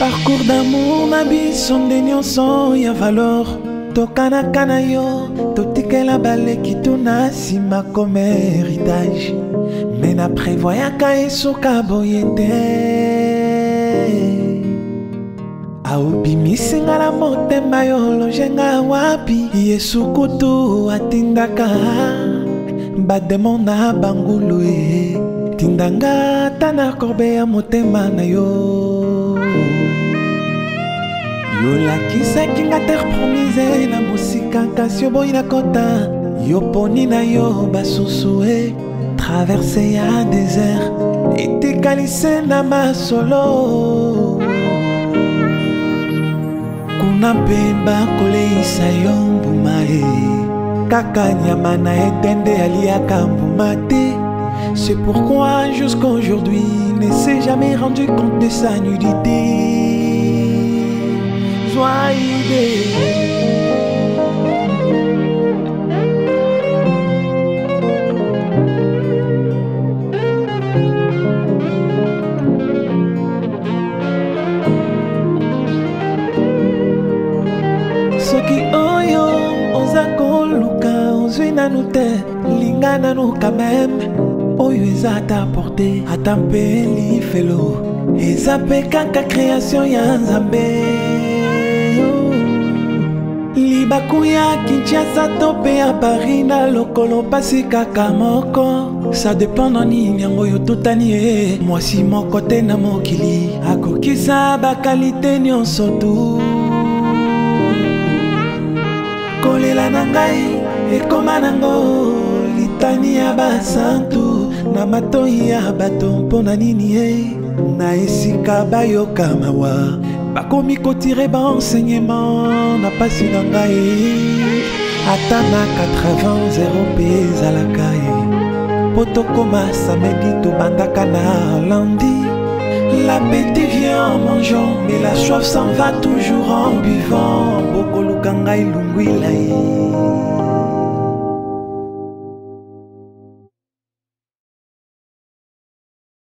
parcours d'amour na biso nde nyonso ya valor tokanaka na yo totikela baleki tuna nsima kome héritage me na prévoyaka esuka boye te aobimisinga na motema yo olongenga wapi yesu kutu atindaka bademo na bangulu e tindanga ata na korbe ya motema na yo yolakisaki nga terre promise na mosika kasi oboyi na kota yo poni na yo basusu e traverse ya désert etekalise na masolo kuna mpe bakoleisa yo mbuma e kaka nyama na etende aliaka mbuma te c'est pourquoi jusqu'aujourd'hui ne s'est jamais rendu compte de sa nudité ozwa idee ozwi nanu te linga nanu kamem oyo eza ata aporte ata mpe lifelo eza mpe kaka kreation ya nzambe baku ya kinshasa to mpe ya paris na lokolo mpasi kaka moko sa dependa nini yango oyo totani ye mwasi moko te na mokili akokisa bakalite nyonso tu kolela na ngai ekoma nango litani ya basantu na matoi ya bato mpo na nini ye na esika bayoka mawa bakomi kotire baenseignement na enseignement, na ngai ata na 80 0 mpe ezalaka ye mpo tokóma samedi tobandaka na landi lapeti vient en mangeant mais la soif s'en va toujours en buvant bokolukanga lungwilaï.